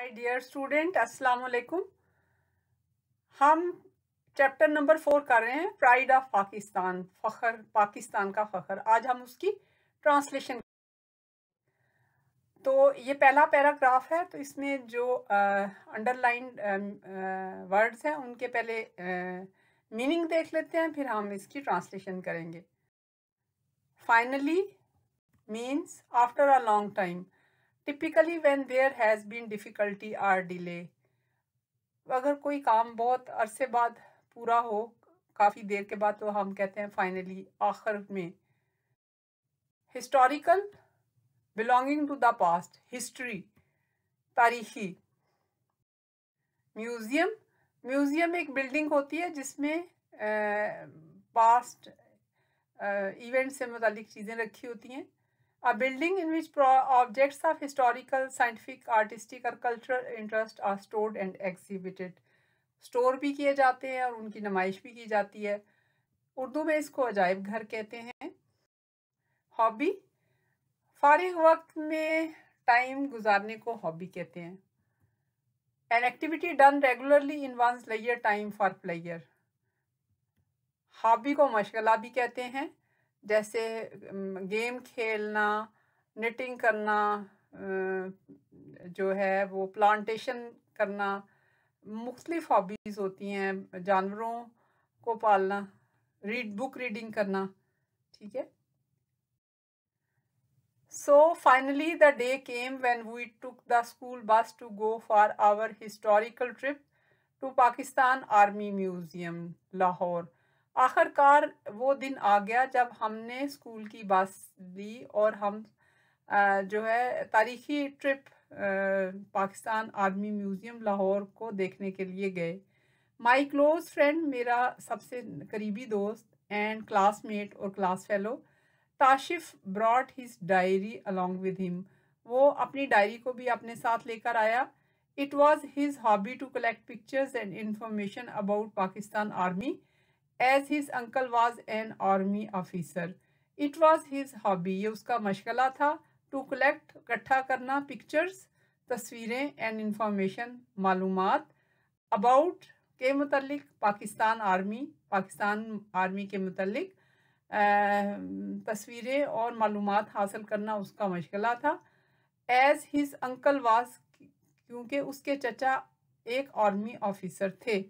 Hi dear student अस्सलाम वालेकुम हम चैप्टर नंबर फोर कर रहे हैं प्राइड ऑफ़ पाकिस्तान फ़खर, पाकिस्तान का फ़खर। आज हम उसकी ट्रांसलेशन तो ये पहला पैराग्राफ है तो इसमें जो अंडरलाइन वर्ड्स हैं, उनके पहले मीनिंग देख लेते हैं, फिर हम इसकी ट्रांसलेशन करेंगे। Finally means after a long time typically when there has been difficulty or delay अगर कोई काम बहुत अरसे बाद पूरा हो, काफ़ी देर के बाद तो हम कहते हैं फाइनली आखिर में। Historical belonging to the past history तारीखी। म्यूज़ियम म्यूज़ियम एक बिल्डिंग होती है जिसमें पास्ट इवेंट से मुतलिक चीज़ें रखी होती हैं। A building in which objects of historical, scientific, artistic or cultural interest are stored and exhibited. Store भी किए जाते हैं और उनकी नुमाइश भी की जाती है। उर्दू में इसको अजायब घर कहते हैं। हॉबी फारिग वक्त में टाइम गुजारने को हॉबी कहते हैं। An activity done regularly in one's layer time for pleasure hobby को मशगला भी कहते हैं। जैसे गेम खेलना निटिंग करना जो है वो प्लांटेशन करना मुख्तलिफ़ हॉबीज़ होती हैं, जानवरों को पालना रीड बुक रीडिंग करना, ठीक है? So finally the day came when we took the school bus to go for our historical trip to Pakistan army museum Lahore आखिरकार वो दिन आ गया जब हमने स्कूल की बस ली और हम जो है तारीखी trip Pakistan army museum Lahore को देखने के लिए गए। माई क्लोज फ्रेंड मेरा सबसे करीबी दोस्त एंड क्लासमेट और class fellow, Tashif brought his diary along with him. वो अपनी डायरी को भी अपने साथ लेकर आया। It was his hobby to collect pictures and information about Pakistan army. As his uncle was an army officer it was his hobby ये उसका मशगला था टू कलेक्ट इकट्ठा करना पिक्चर्स तस्वीरें एंड इंफॉर्मेशन मालूम अबाउट के मतलब पाकिस्तान आर्मी पाकिस्तान आर्मी के मतलब तस्वीरें और मालूम हासिल करना उसका मशगला था। एज हिज अंकल वाज क्योंकि उसके चचा एक आर्मी ऑफिसर थे।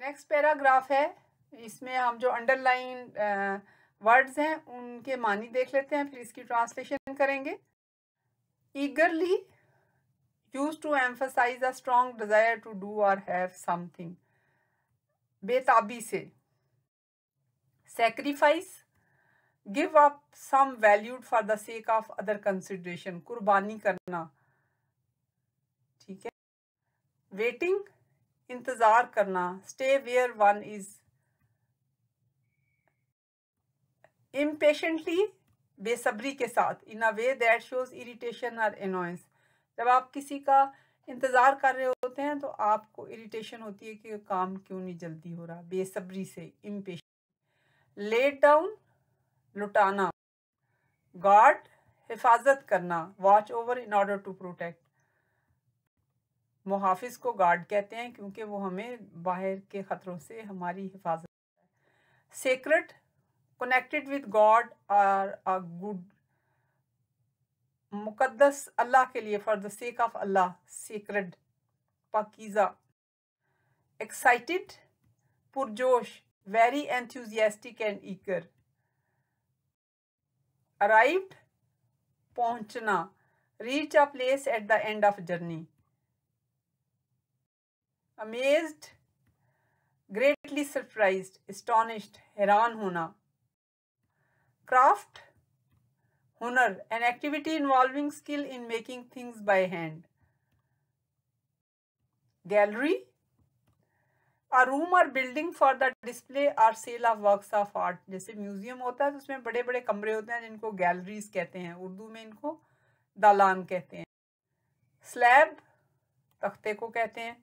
नेक्स्ट पैराग्राफ है, इसमें हम जो अंडरलाइन वर्ड्स हैं, उनके मानी देख लेते हैं, फिर इसकी ट्रांसलेशन करेंगे। Eagerly use to emphasise a strong desire to do और हैव समथिंग बेताबी से। Sacrifice give up some valued for the sake of other consideration कुर्बानी करना। ठीक है? वेटिंग इंतज़ार करना। Stay where one is impatiently बेसब्री के साथ। In a way that shows irritation और एनोइंस जब आप किसी का इंतज़ार कर रहे होते हैं तो आपको इरिटेशन होती है कि काम क्यों नहीं जल्दी हो रहा। बेसब्री से इम्पेशेंट लेट डाउन लुटाना। गार्ड हिफाजत करना। Watch over in order to protect मुहाफ़ को गार्ड कहते हैं क्योंकि वो हमें बाहर के ख़तरों से हमारी हिफाजत sacred connected with God or a good मुकद्दस Allah के लिए for the sake of Allah sacred पाकिज़ा। Excited पुरजोश very enthusiastic and eager arrived पहुँचना reach a place at the end of journey amazed greatly surprised astonished हैरान होना। Craft हुनर an activity involving skill in making things by hand gallery a room और building for the display or sale of works of art जैसे museum होता है तो उसमें बड़े बड़े कमरे होते हैं जिनको गैलरीज कहते हैं, उर्दू में इनको दालान कहते हैं। स्लैब तख्ते को कहते हैं।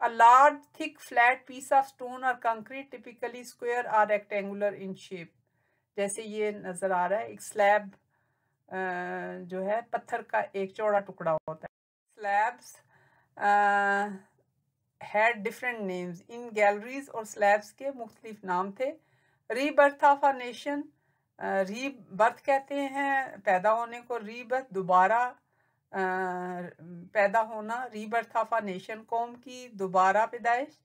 A large, thick, flat piece of stone or concrete, typically square or rectangular in shape. जैसे ये नज़र आ रहा है एक स्लैब जो है पत्थर का एक चौड़ा टुकड़ा होता है। Slabs had different names in galleries और स्लैब्स के मुख्तलिफ़ नाम थे। Rebirth of a nation rebirth कहते हैं पैदा होने को रीबर्थ दोबारा पैदा होना, रीबर्थ ऑफ़ आ नेशन कौम की दोबारा पैदाइश,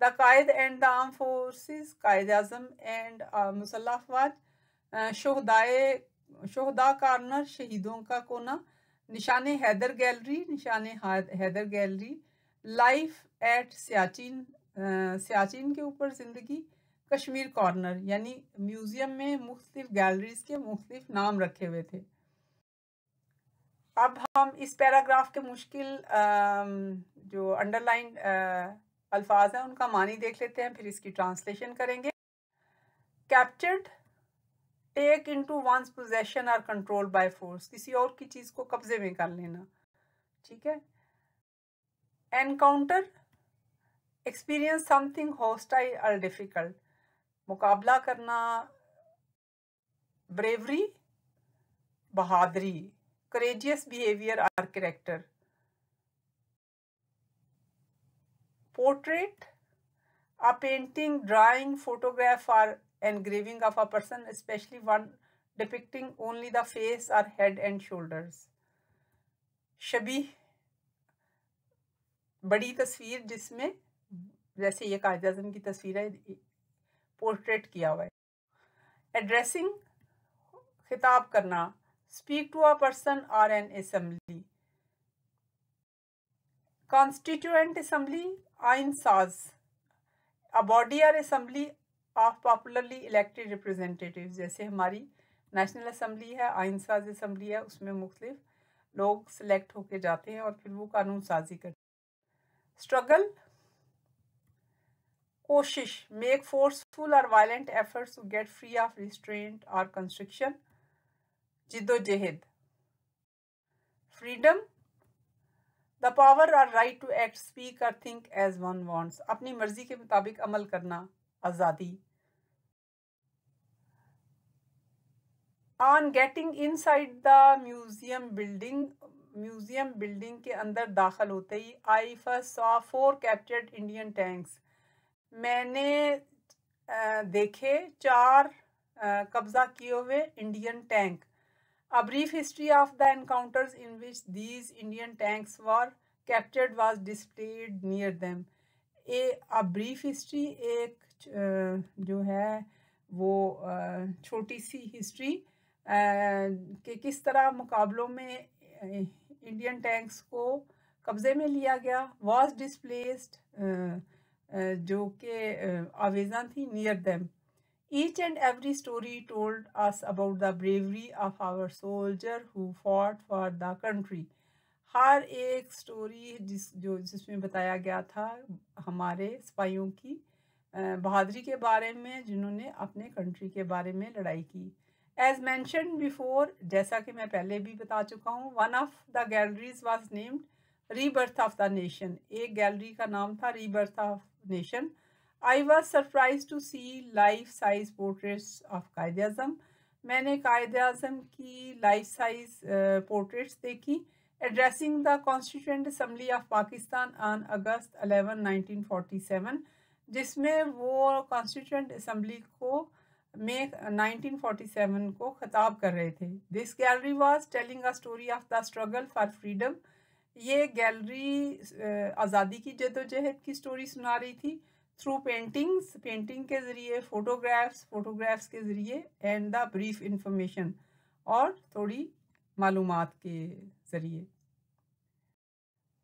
the Quaid and the armed forces, Quaid Azam and मुसल्ह अफवाज शहदाए, शहदा corner, शहीदों का कोना, Nishan Haider gallery, Nishan Haider gallery, life at Siachen Siachen के ऊपर ज़िंदगी, कश्मीर कॉर्नर, यानी म्यूज़ियम में मुख्तलिफ़ गैलरीज के मुख्तलिफ़ नाम रखे हुए थे। अब हम इस पैराग्राफ के मुश्किल जो अंडरलाइन अल्फाज हैं, उनका मानी देख लेते हैं, फिर इसकी ट्रांसलेशन करेंगे। Captured take into one's possession or control by force किसी और की चीज़ को कब्जे में कर लेना। ठीक है? एनकाउंटर एक्सपीरियंस समथिंग हॉस्टाइल और डिफ़िकल्ट मुकाबला करना ब्रेवरी बहादरी। Courageous behaviour or character portrait a painting drawing photograph or engraving of a person especially one depicting only the face or head and shoulders शबी बड़ी तस्वीर जिसमें जैसे ये कायद अजम की तस्वीर है पोर्ट्रेट किया हुआ है एड्रेसिंग खिताब करना to a person or an assembly constituent assembly आइन साज a body or assembly of popularly elected representative जैसे हमारी नेशनल असम्बली है आइन साज असम्बली है, उसमें मुख्तलिफ़ लोग सिलेक्ट होके जाते हैं और फिर वो कानून साजी करते हैं। स्ट्रगल कोशिश. मेक फोर्सफुल और violent efforts to get free of restraint और construction जिदोजहद freedom the power or right to act speak और थिंक एज वन वांट्स अपनी मर्ज़ी के मुताबिक अमल करना आज़ादी on getting inside the museum building museum building के अंदर दाखिल होते ही I first saw four captured Indian tanks मैंने देखे चार कब्जा किए हुए Indian tank a brief history of the encounters in which these Indian tanks were captured was displayed near them a a brief history एक जो है, वो छोटी सी हिस्ट्री कि किस तरह मुकाबलों में इंडियन टैंक्स को कब्ज़े में लिया गया वाज डिस्प्लेस्ड जो कि आवेजा थी near them each and every story told us about the bravery of our soldier who fought for the country हर एक स्टोरी जिस, जो, जिसमें बताया गया था हमारे सिपाहियों की बहादुरी के बारे में, जिन्होंने अपने कंट्री के बारे में लड़ाई की। एज मैंशन बिफोर जैसा कि मैं पहले भी बता चुका हूँ one of the galleries was named rebirth of the nation एक गैलरी का नाम था rebirth of nation. I was surprise to see life size portraits of Quaid Azam मैंने कायद अजम की लाइफ साइज़ पोर्ट्रेट्स देखी। Addressing the constituent assembly of Pakistan on August 11 1947 जिसमें वो constituent assembly को में 1947 को ख़ताब कर रहे थे। This gallery was telling a story of the struggle for freedom ये गैलरी आज़ादी की जदोजहद की स्टोरी सुना रही थी। थ्रू पेंटिंग्स पेंटिंग के ज़रिए फ़ोटोग्राफ्स फ़ोटोग्राफ्स के ज़रिए एंड द ब्रीफ इंफॉर्मेशन और थोड़ी मालूम के ज़रिए।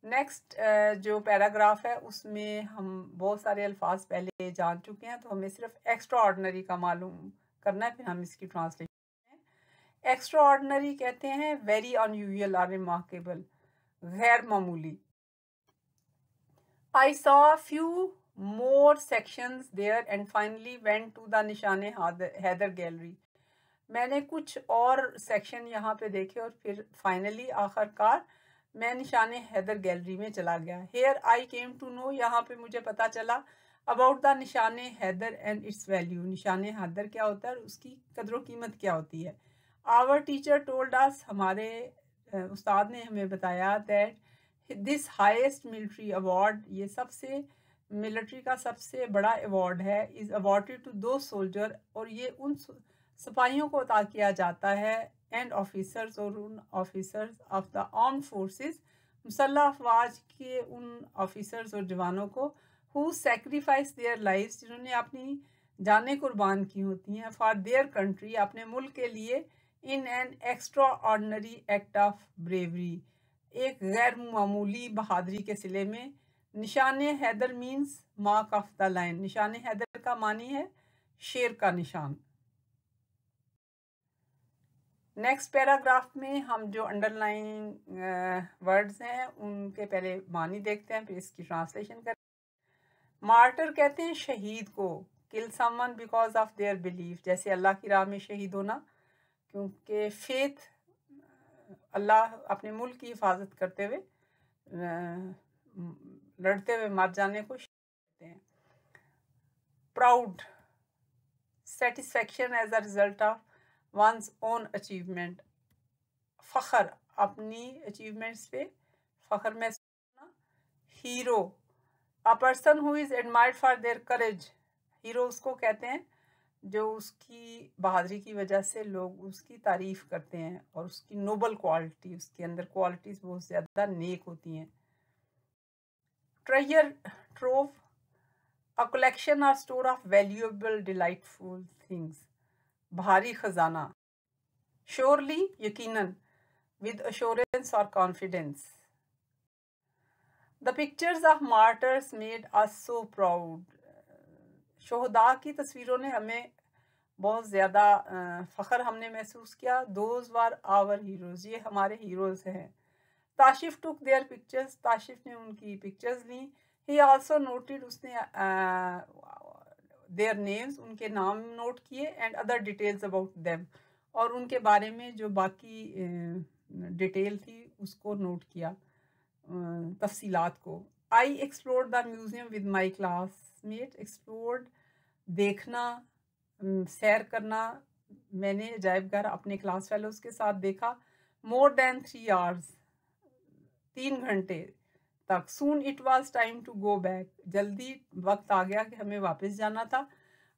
नेक्स्ट जो पैराग्राफ है, उसमें हम बहुत सारे अल्फाज पहले जान चुके हैं तो हमें सिर्फ़ एक्स्ट्रा ऑर्डनरी का मालूम करना है, फिर हम इसकी ट्रांसलेशन एक्स्ट्रा ऑर्डनरी कहते हैं वेरी अनयूजल आर रिमार्केबल गैर मामूली। आई a few more sections there and finally went to the निशान हैदर गैलरी मैंने कुछ और सेक्शन यहाँ पे देखे और फिर फाइनली आखिरकार मैं निशान हैदर गैलरी में चला गया। Here I came to know यहाँ पे मुझे पता चला about the Nishan Haider and it's value निशान हैदर क्या होता है उसकी कदर कीमत क्या होती है। आवर टीचर टोल्ड अस हमारे उस्ताद ने हमें बताया that this highest military award ये सबसे मिलिट्री का सबसे बड़ा अवार्ड है। इज़ अवार्डेड टू दो सोल्जर और ये उन सिपाहियों को अता किया जाता है एंड ऑफिसर्स और उन officers of the arm forces मुसल्ह अफवाज के उन ऑफिसर्स और जवानों को हु सेक्रीफाइस देयर लाइफ जिन्होंने अपनी जानें कुर्बान की होती हैं फॉर देयर कंट्री अपने मुल्क के लिए in an extraordinary act of bravery एक गैर मामूली बहादरी के सिले में Nishan Haider means mark of the lion. Nishan Haider का मानी है शेर का निशान। नेक्स्ट पैराग्राफ में हम जो अंडरलाइन वर्ड्स हैं, उनके पहले मानी देखते हैं, फिर इसकी ट्रांसलेशन करें मार्टर कहते हैं शहीद को kill someone because of their belief जैसे अल्लाह की राह में शहीद होना, क्योंकि फेथ अल्लाह अपने मुल्क की हिफाजत करते हुए लड़ते हुए मर जाने को कहते हैं। Proud satisfaction as a result of one's own achievement फ़ख्र, अपनी अचीवमेंट्स पे फ़ख्र में hero a person who is admired for their courage hero उसको कहते हैं, जो उसकी बहादुरी की वजह से लोग उसकी तारीफ़ करते हैं और उसकी नोबल क्वालिटी उसके अंदर क्वालिटीज़ बहुत ज़्यादा नेक होती हैं। Treasure trove a collection or store of valuable delightful things भारी खजाना श्योरली यकीनन with assurance or confidence the pictures of martyrs made us so proud शहदा की तस्वीरों ने हमें बहुत ज़्यादा फ़ख्र हमने महसूस किया दोज वार आवर हीरोज़ ये हमारे हीरोज़ हैं ताशिफ टुक देयर पिक्चर्स ताशिफ ने उनकी पिक्चर्स ली। ही आल्सो नोटेड उसने देयर नेम्स उनके नाम नोट किए and other details about them और उनके बारे में जो बाकी डिटेल थी, उसको नोट किया तफसीलात को। I explore the museum with my classmate explored देखना सैर करना, मैंने अजायब घर अपने क्लास फेलोज़ के साथ देखा। मोर देन थ्री आवर्स तीन घंटे तक। Soon it was time to go back जल्दी वक्त आ गया कि हमें वापस जाना था।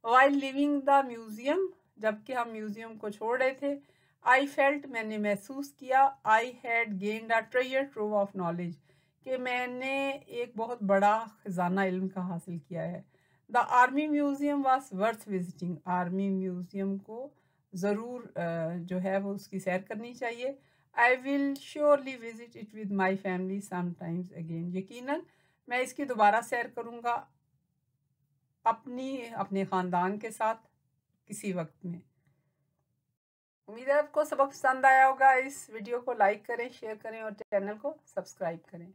वाइल लिविंग द म्यूज़ियम जबकि हम म्यूज़ियम को छोड़ रहे थे आई फेल्ट मैंने महसूस किया। I had gained a treasure trove of knowledge कि मैंने एक बहुत बड़ा ख़जाना इल्म का हासिल किया है। The army museum was worth visiting army museum को ज़रूर जो है वो उसकी सैर करनी चाहिए। I will surely visit it with my family sometimes again यकीनन, मैं इसकी दोबारा सैर करूँगा अपनी, अपने ख़ानदान के साथ किसी वक्त में। उम्मीद है आपको सबक पसंद आया होगा। इस वीडियो को लाइक करें, शेयर करें और चैनल को सब्सक्राइब करें।